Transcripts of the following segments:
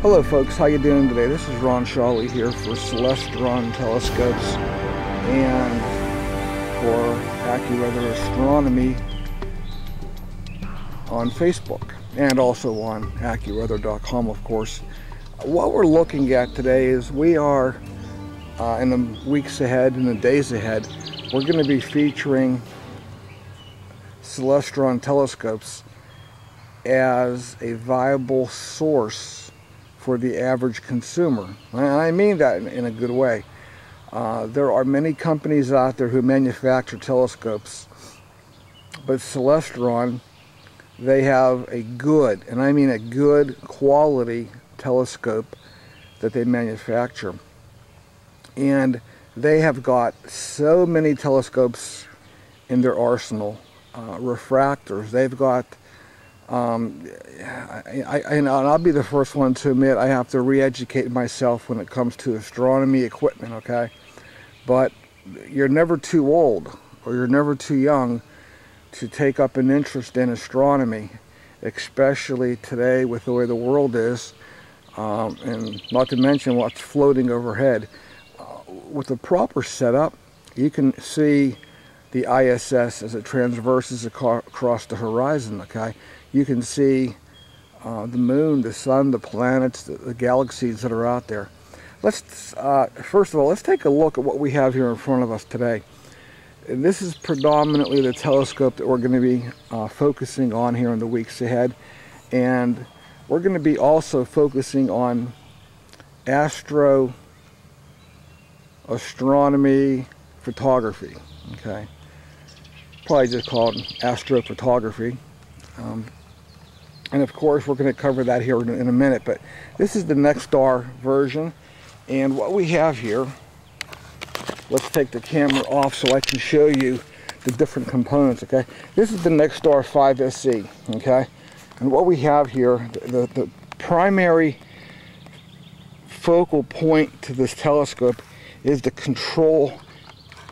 Hello folks, how you doing today? This is Ron Shawley here for Celestron Telescopes and for AccuWeather Astronomy on Facebook and also on AccuWeather.com of course. What we're looking at today is we are uh, in the weeks ahead, in the days ahead, we're going to be featuring Celestron telescopes as a viable source for the average consumer. And I mean that in, a good way. Uh, there are many companies out there who manufacture telescopes, but Celestron, they have a good, and I mean a good quality telescope that they manufacture. And they have got so many telescopes in their arsenal, uh, refractors. They've got um, I, I, and I'll be the first one to admit I have to re-educate myself when it comes to astronomy equipment, okay? But you're never too old or you're never too young to take up an interest in astronomy, especially today with the way the world is, um, and not to mention what's floating overhead. Uh, with the proper setup, you can see the ISS as it transverses across the horizon, okay? you can see uh, the moon, the sun, the planets, the, the, galaxies that are out there. Let's, uh, first of all, let's take a look at what we have here in front of us today. And this is predominantly the telescope that we're going to be uh, focusing on here in the weeks ahead. And we're going to be also focusing on astro, astronomy, photography. Okay. Probably just called astrophotography. Um, and of course we're going to cover that here in a minute but this is the Nexstar version. And what we have here let's take the camera off so I can show you the different components okay? This is the Nexstar 5SE okay? And what we have here the, the, the primary focal point to this telescope is the control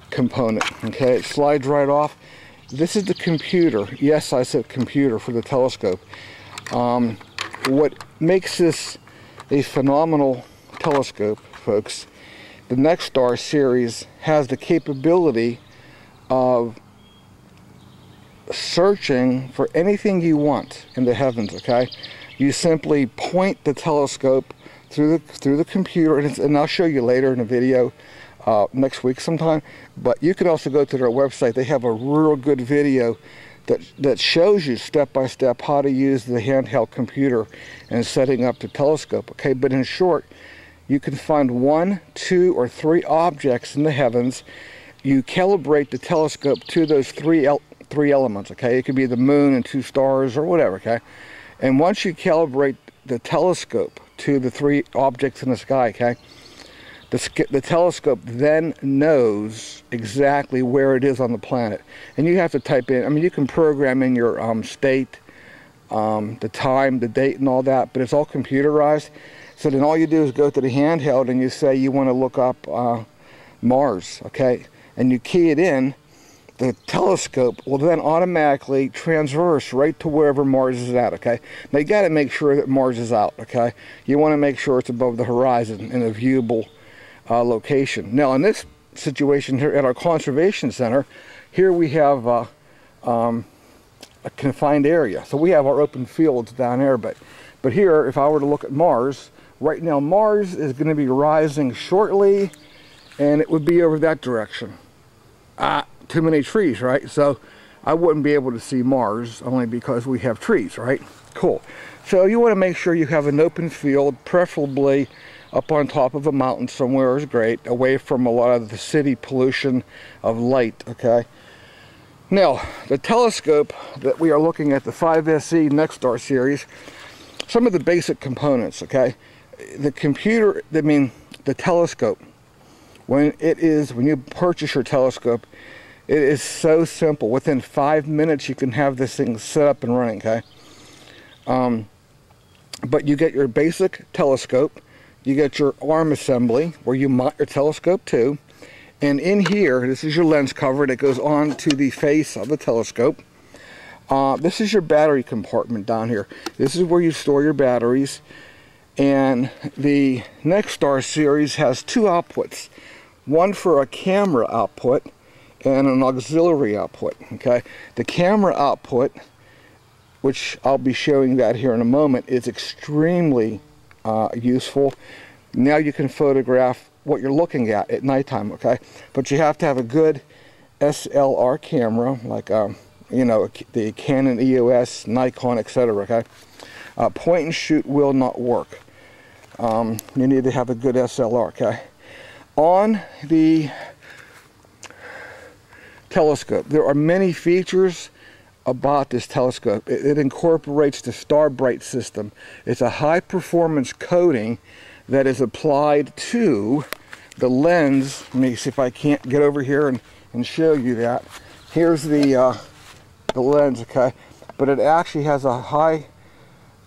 component okay? It slides right off this is the computer yes I said computer for the telescope um, what makes this a phenomenal telescope, folks, the Nexstar series has the capability of searching for anything you want in the heavens, okay? You simply point the telescope through the, through the computer, and, and I'll show you later in a video uh, next week sometime, but you can also go to their website. They have a real good video that, that shows you step by step how to use the handheld computer and setting up the telescope. Okay, but in short, you can find one, two, or three objects in the heavens. You calibrate the telescope to those three el three elements. Okay, it could be the moon and two stars or whatever. Okay, and once you calibrate the telescope to the three objects in the sky, okay, the, the telescope then knows exactly where it is on the planet. And you have to type in, I mean, you can program in your um, state, um, the time, the date, and all that, but it's all computerized. So then all you do is go to the handheld and you say you want to look up uh, Mars, okay? And you key it in, the telescope will then automatically transverse right to wherever Mars is at, okay? Now you got to make sure that Mars is out, okay? You want to make sure it's above the horizon in a viewable uh, location. Now in this situation here at our conservation center, here we have uh, um, a confined area. So we have our open fields down there, but, but here, if I were to look at Mars, right now Mars is going to be rising shortly, and it would be over that direction. Ah, too many trees, right? So I wouldn't be able to see Mars only because we have trees, right? Cool. So you want to make sure you have an open field, preferably up on top of a mountain somewhere is great, away from a lot of the city pollution of light, okay? Now, the telescope that we are looking at, the 5SE Nexstar series, some of the basic components, okay? The computer, I mean, the telescope, when it is, when you purchase your telescope, it is so simple. Within five minutes, you can have this thing set up and running, okay? Um, but you get your basic telescope, you get your arm assembly where you mount your telescope to. And in here, this is your lens cover that goes on to the face of the telescope. Uh, this is your battery compartment down here. This is where you store your batteries. And the Nexstar series has two outputs. One for a camera output and an auxiliary output, okay? The camera output, which I'll be showing that here in a moment, is extremely uh, useful. Now you can photograph what you're looking at at nighttime, okay? But you have to have a good SLR camera, like, um, you know, the Canon EOS, Nikon, etc., okay? Uh, point and shoot will not work. Um, you need to have a good SLR, okay? On the telescope, there are many features about this telescope. It, it incorporates the Starbright system. It's a high performance coating that is applied to the lens. Let me see if I can't get over here and, and show you that. Here's the, uh, the lens, okay? But it actually has a high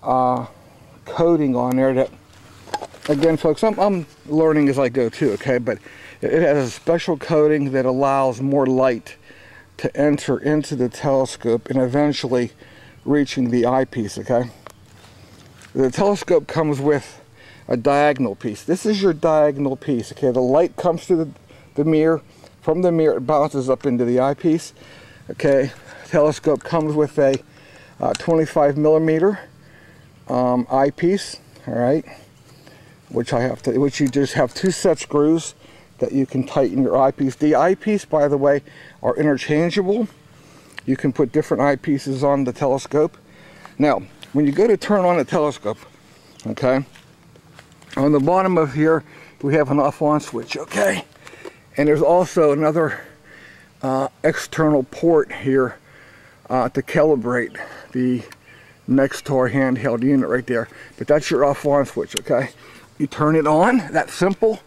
uh, coating on there that, again, folks, I'm, I'm learning as I go too, okay? But it has a special coating that allows more light to enter into the telescope and eventually reaching the eyepiece, okay? The telescope comes with a diagonal piece. This is your diagonal piece, okay? The light comes through the, the mirror. From the mirror, it bounces up into the eyepiece, okay? Telescope comes with a uh, 25 millimeter um, eyepiece, all right? Which I have to, which you just have two set screws that you can tighten your eyepiece. The eyepiece, by the way, are interchangeable. You can put different eyepieces on the telescope. Now, when you go to turn on the telescope, okay, on the bottom of here, we have an off-on switch, okay? And there's also another uh, external port here uh, to calibrate the Nexstar handheld unit right there. But that's your off-on switch, okay? You turn it on, that's simple.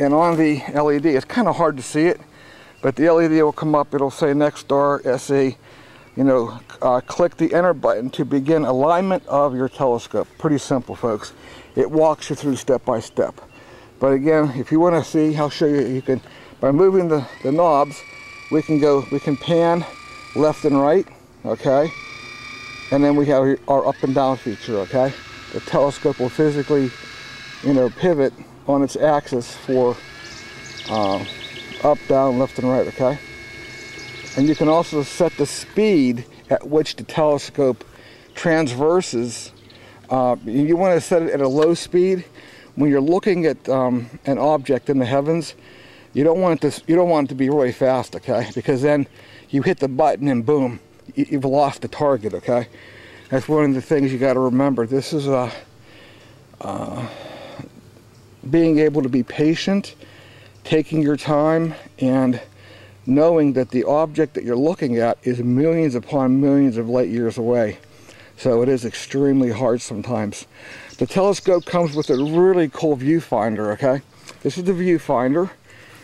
And on the LED, it's kind of hard to see it, but the LED will come up, it'll say next Nexstar SE, you know, uh, click the enter button to begin alignment of your telescope. Pretty simple, folks. It walks you through step by step. But again, if you want to see, I'll show you, you can, by moving the, the knobs, we can go, we can pan left and right, okay? And then we have our up and down feature, okay? The telescope will physically, you know, pivot on its axis for uh, up, down, left, and right, okay? And you can also set the speed at which the telescope transverses. Uh, you want to set it at a low speed. When you're looking at um, an object in the heavens, you don't want it to you don't want it to be really fast, okay? Because then you hit the button and boom, you've lost the target, okay? That's one of the things you got to remember. This is a uh, being able to be patient, taking your time, and knowing that the object that you're looking at is millions upon millions of light years away. So it is extremely hard sometimes. The telescope comes with a really cool viewfinder, okay? This is the viewfinder,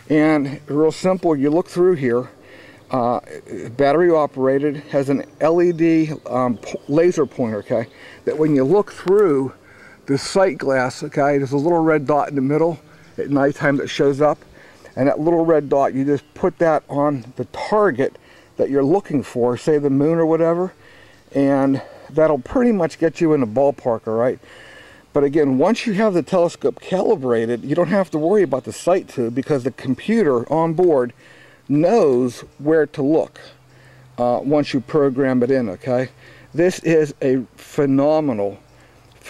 and real simple, you look through here, uh, battery operated, has an LED um, laser pointer, okay? That when you look through, this sight glass, okay, there's a little red dot in the middle at nighttime that shows up. And that little red dot, you just put that on the target that you're looking for, say the moon or whatever, and that'll pretty much get you in the ballpark, all right? But again, once you have the telescope calibrated, you don't have to worry about the sight tube because the computer on board knows where to look uh, once you program it in, okay? This is a phenomenal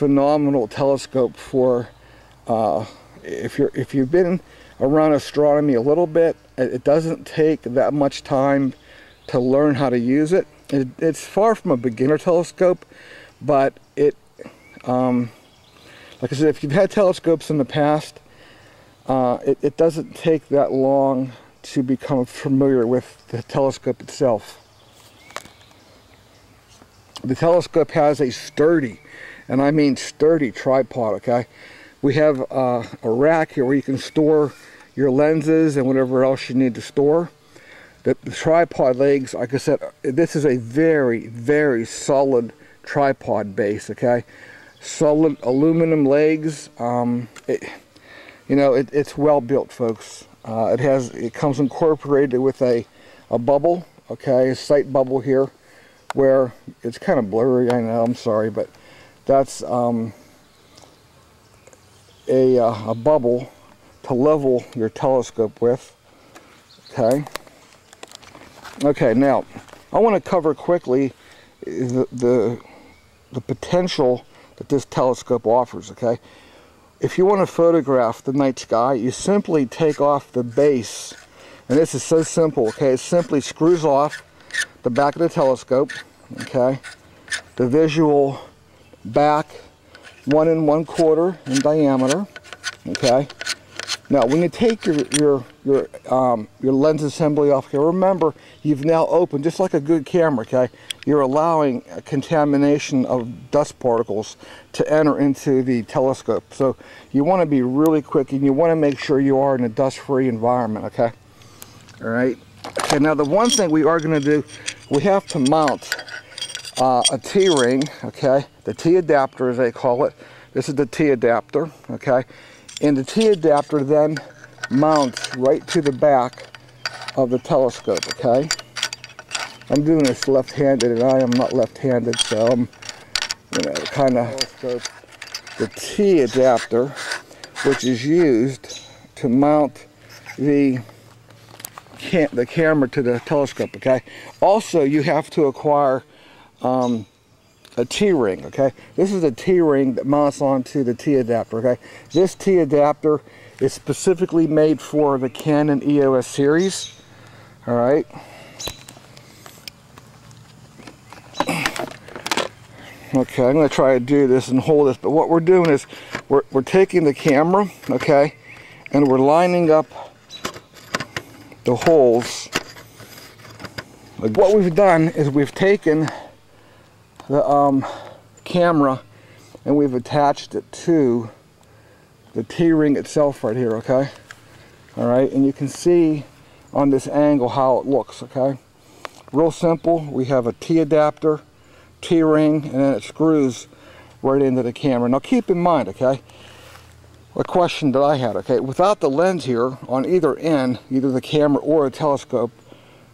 phenomenal telescope for uh, if you're if you've been around astronomy a little bit it doesn't take that much time to learn how to use it, it it's far from a beginner telescope but it um, like I said if you've had telescopes in the past uh, it, it doesn't take that long to become familiar with the telescope itself. The telescope has a sturdy and I mean sturdy tripod, okay? We have uh, a rack here where you can store your lenses and whatever else you need to store. The, the, tripod legs, like I said, this is a very, very solid tripod base, okay? Solid aluminum legs. Um, it, you know, it, it's well built, folks. Uh, it has, it comes incorporated with a, a bubble, okay, a sight bubble here, where it's kind of blurry, I know, I'm sorry, but that's um, a, uh, a bubble to level your telescope with. Okay. Okay, now I want to cover quickly the, the, the potential that this telescope offers, okay? If you want to photograph the night sky, you simply take off the base. And this is so simple, okay? It simply screws off the back of the telescope, okay? The visual back, one and one quarter in diameter, okay? Now, when you take your your your um, your lens assembly off here, remember you've now opened just like a good camera. Okay, you're allowing a contamination of dust particles to enter into the telescope. So you want to be really quick, and you want to make sure you are in a dust-free environment. Okay. All right. Okay. Now the one thing we are going to do, we have to mount uh, a T-ring. Okay, the T adapter as they call it. This is the T adapter. Okay and the T-adapter then mounts right to the back of the telescope, okay? I'm doing this left-handed and I am not left-handed, so I'm, you know, kind of the T-adapter, which is used to mount the the camera to the telescope, okay? Also, you have to acquire um, a T-ring, okay? This is a T-ring that mounts onto the T-adapter, okay? This T-adapter is specifically made for the Canon EOS series, all right? Okay, I'm to try to do this and hold this, but what we're doing is we're, we're taking the camera, okay, and we're lining up the holes. Like what we've done is we've taken the um, camera and we've attached it to the T-ring itself right here, okay? All right, and you can see on this angle how it looks, okay? Real simple, we have a T-adapter, T-ring, and then it screws right into the camera. Now keep in mind, okay, a question that I had, okay, without the lens here on either end, either the camera or a telescope,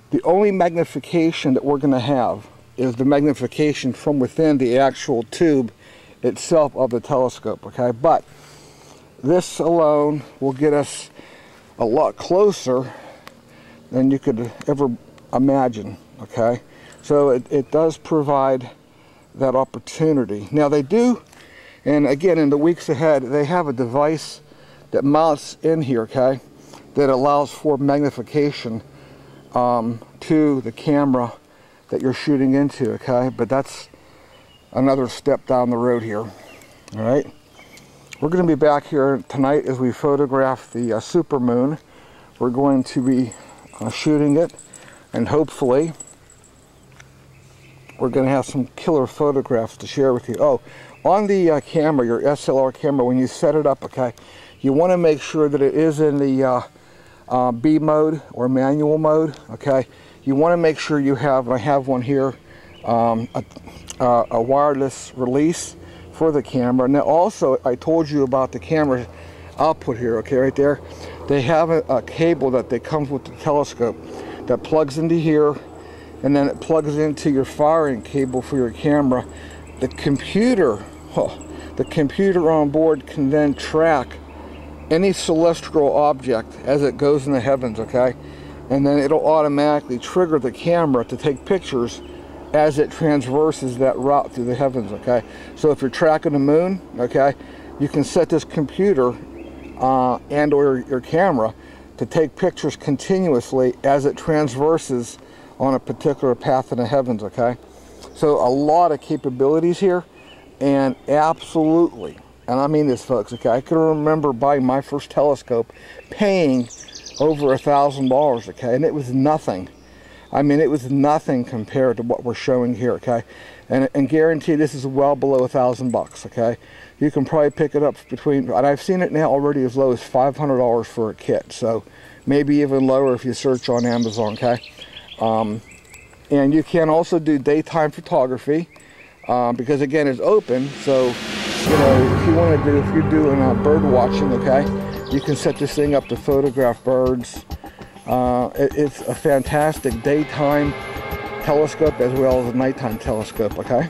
the only magnification that we're gonna have is the magnification from within the actual tube itself of the telescope, okay? But this alone will get us a lot closer than you could ever imagine, okay? So it, it does provide that opportunity. Now they do, and again, in the weeks ahead, they have a device that mounts in here, okay, that allows for magnification um, to the camera that you're shooting into, okay? But that's another step down the road here, all right? We're going to be back here tonight as we photograph the uh, super moon. We're going to be uh, shooting it, and hopefully we're going to have some killer photographs to share with you. Oh, on the uh, camera, your SLR camera, when you set it up, okay, you want to make sure that it is in the uh, uh, B mode or manual mode, okay? You want to make sure you have, I have one here, um, a, uh, a, wireless release for the camera. Now also, I told you about the camera output here, okay, right there. They have a, a cable that they comes with the telescope that plugs into here and then it plugs into your firing cable for your camera. The computer, the computer on board can then track any celestial object as it goes in the heavens, okay? And then it'll automatically trigger the camera to take pictures as it transverses that route through the heavens okay? So if you're tracking the moon okay you can set this computer uh, and or your camera to take pictures continuously as it transverses on a particular path in the heavens okay? So a lot of capabilities here and absolutely and I mean this folks okay? I can remember buying my first telescope paying over a thousand dollars okay? And it was nothing. I mean it was nothing compared to what we're showing here okay? And, and guarantee this is well below a thousand bucks okay? You can probably pick it up between and I've seen it now already as low as $500 for a kit so maybe even lower if you search on Amazon okay? Um, and you can also do daytime photography um, because again it's open so you know if you want to do if you're doing uh, bird watching okay you can set this thing up to photograph birds. Uh, it, it's a fantastic daytime telescope as well as a nighttime telescope, okay?